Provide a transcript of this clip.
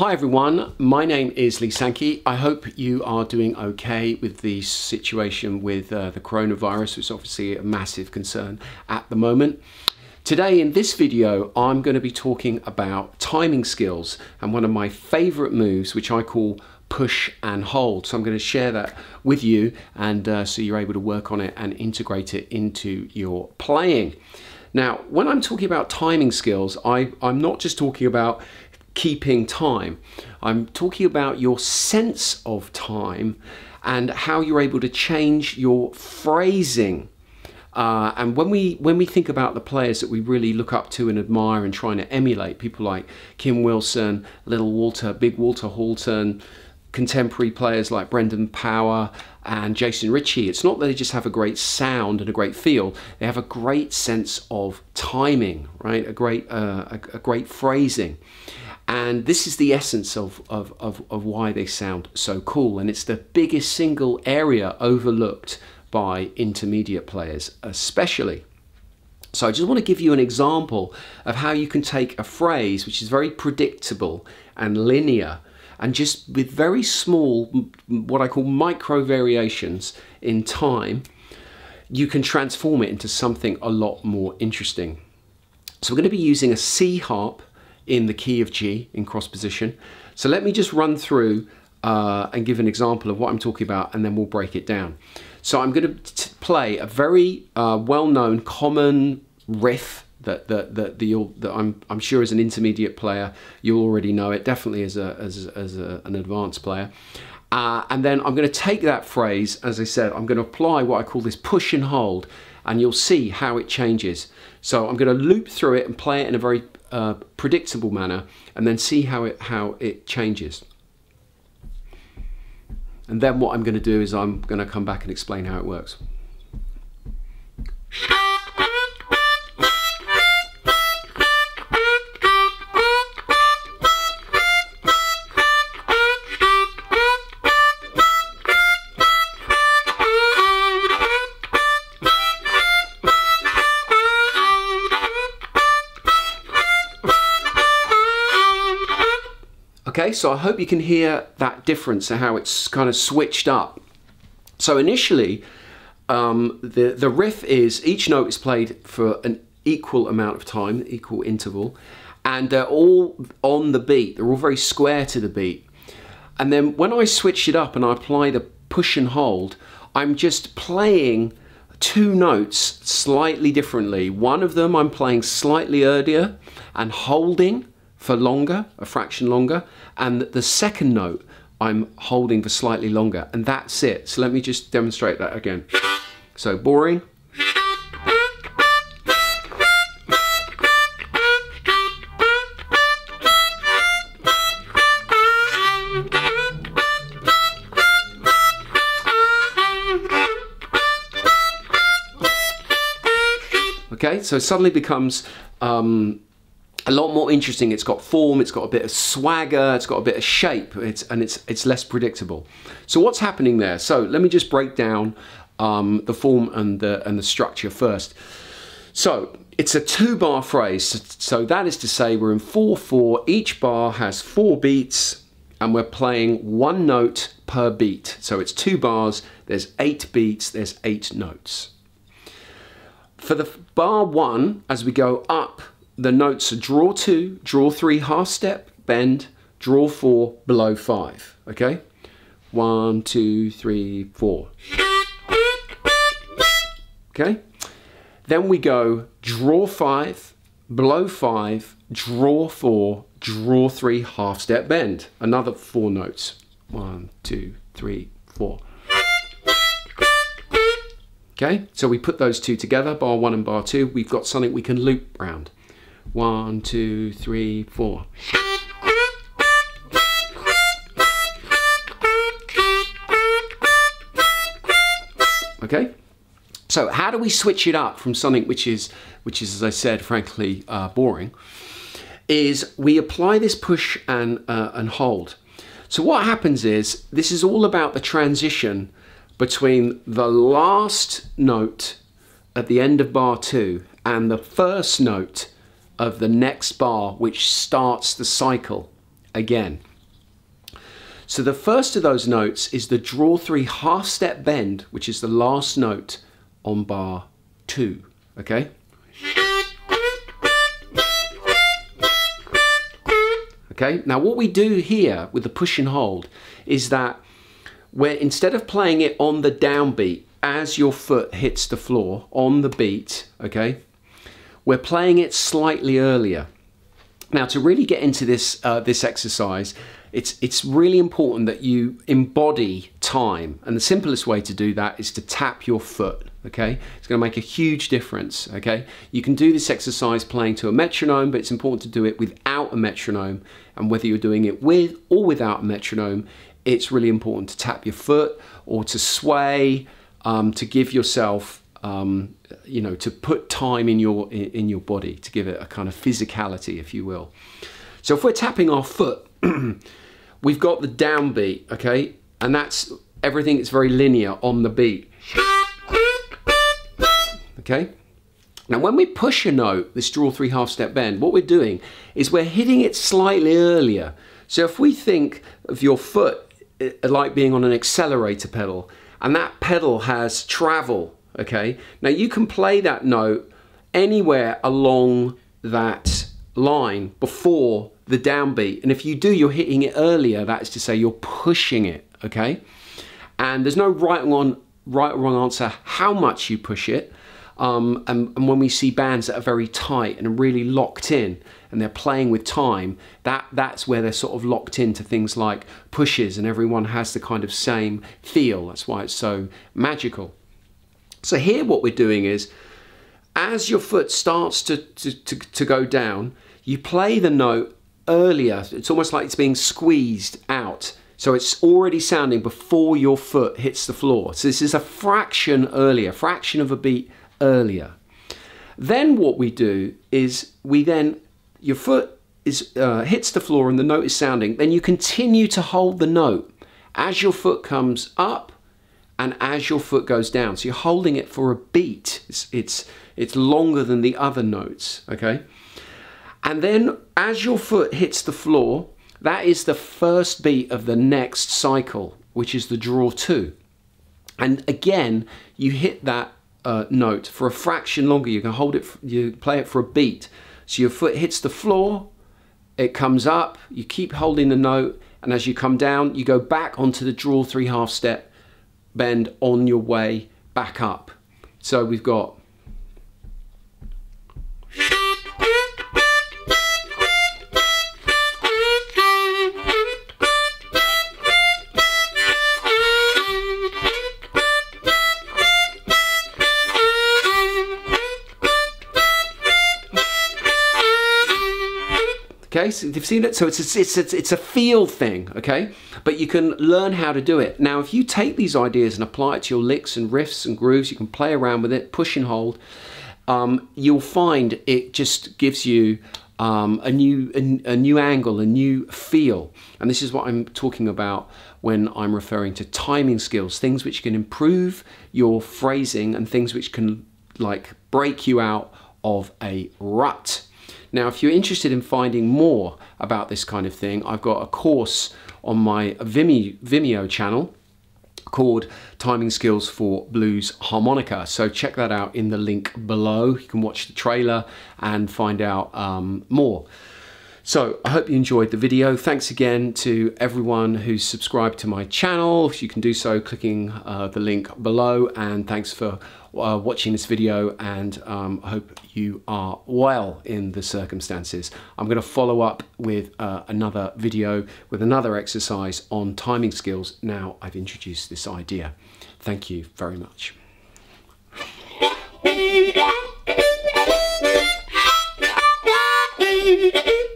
Hi everyone, my name is Lee Sankey. I hope you are doing okay with the situation with uh, the coronavirus, which is obviously a massive concern at the moment. Today in this video, I'm going to be talking about timing skills and one of my favorite moves, which I call push and hold. So I'm going to share that with you and uh, so you're able to work on it and integrate it into your playing. Now, when I'm talking about timing skills, I, I'm not just talking about keeping time. I'm talking about your sense of time and how you're able to change your phrasing. Uh, and when we when we think about the players that we really look up to and admire and trying to emulate, people like Kim Wilson, Little Walter, Big Walter Horton, contemporary players like Brendan Power and Jason Ricci, it's not that they just have a great sound and a great feel, they have a great sense of timing, right? A great, uh, a, a great phrasing. And this is the essence of, of, of, of why they sound so cool. And it's the biggest single area overlooked by intermediate players, especially. So I just want to give you an example of how you can take a phrase which is very predictable and linear and just with very small, what I call micro variations in time, you can transform it into something a lot more interesting. So we're going to be using a C harp in the key of G in cross position. So let me just run through uh, and give an example of what I'm talking about and then we'll break it down. So I'm going to play a very uh, well-known common riff that that that, the, that I'm I'm sure as an intermediate player you'll already know it definitely as a as, as a, an advanced player uh, and then I'm going to take that phrase as I said I'm going to apply what I call this push and hold and you'll see how it changes so I'm going to loop through it and play it in a very uh, predictable manner and then see how it, how it changes. And then what I'm going to do is I'm going to come back and explain how it works. So I hope you can hear that difference and how it's kind of switched up. So initially, um, the, the riff is, each note is played for an equal amount of time, equal interval, and they're all on the beat. They're all very square to the beat. And then when I switch it up and I apply the push and hold, I'm just playing two notes slightly differently. One of them I'm playing slightly earlier and holding, for longer, a fraction longer, and the second note I'm holding for slightly longer, and that's it. So let me just demonstrate that again. So boring. Okay, so suddenly becomes um, a lot more interesting. It's got form, it's got a bit of swagger, it's got a bit of shape, it's, and it's, it's less predictable. So what's happening there? So let me just break down um, the form and the, and the structure first. So it's a two bar phrase. So that is to say we're in 4-4, each bar has four beats and we're playing one note per beat. So it's two bars, there's eight beats, there's eight notes. For the bar one, as we go up the notes are draw two, draw three, half step, bend, draw four, blow five. Okay? One, two, three, four. Okay? Then we go draw five, blow five, draw four, draw three, half step, bend. Another four notes. One, two, three, four. Okay, so we put those two together, bar one and bar two, we've got something we can loop round. One, two, three, four. Okay? So how do we switch it up from something which is, which is as I said, frankly, uh, boring, is we apply this push and, uh, and hold. So what happens is, this is all about the transition between the last note at the end of bar two and the first note of the next bar which starts the cycle again. So the first of those notes is the draw three half step bend, which is the last note on bar two, okay? Okay, now what we do here with the push and hold is that where instead of playing it on the downbeat as your foot hits the floor on the beat, okay, we're playing it slightly earlier. Now to really get into this, uh, this exercise, it's, it's really important that you embody time. And the simplest way to do that is to tap your foot, okay? It's gonna make a huge difference, okay? You can do this exercise playing to a metronome, but it's important to do it without a metronome. And whether you're doing it with or without a metronome, it's really important to tap your foot or to sway, um, to give yourself, um, you know, to put time in your, in your body, to give it a kind of physicality, if you will. So if we're tapping our foot, we've got the downbeat, okay? And that's everything is very linear on the beat. Okay? Now when we push a note, this draw three half step bend, what we're doing is we're hitting it slightly earlier. So if we think of your foot eh, like being on an accelerator pedal, and that pedal has travel, okay? Now you can play that note anywhere along that line before the downbeat. And if you do, you're hitting it earlier. That is to say, you're pushing it, okay? And there's no right or, wrong, right or wrong answer how much you push it. Um, and, and, when we see bands that are very tight and really locked in and they're playing with time, that, that's where they're sort of locked into things like pushes and everyone has the kind of same feel. That's why it's so magical. So here what we're doing is, as your foot starts to, to, to, to go down, you play the note earlier. It's almost like it's being squeezed out. So it's already sounding before your foot hits the floor. So this is a fraction earlier, fraction of a beat earlier. Then what we do is we then, your foot is uh, hits the floor and the note is sounding, then you continue to hold the note as your foot comes up and as your foot goes down. So you're holding it for a beat. It's, it's, it's longer than the other notes, okay? And then as your foot hits the floor, that is the first beat of the next cycle, which is the draw two. And again, you hit that uh, note for a fraction longer. You can hold it, you play it for a beat. So your foot hits the floor, it comes up, you keep holding the note, and as you come down, you go back onto the draw three half step bend on your way back up. So we've got Okay, so you've seen it. So it's a, it's a, it's a feel thing. Okay, but you can learn how to do it. Now, if you take these ideas and apply it to your licks and riffs and grooves, you can play around with it, push and hold. Um, you'll find it just gives you um, a new a, a, new angle, a new feel. And this is what I'm talking about when I'm referring to timing skills, things which can improve your phrasing and things which can like break you out of a rut. Now, if you're interested in finding more about this kind of thing, I've got a course on my Vimeo, channel called Timing Skills for Blues Harmonica. So check that out in the link below. You can watch the trailer and find out um, more. So I hope you enjoyed the video. Thanks again to everyone who's subscribed to my channel. You can do so clicking uh, the link below and thanks for uh, watching this video and um, hope you are well in the circumstances. I'm going to follow up with uh, another video with another exercise on timing skills now I've introduced this idea. Thank you very much.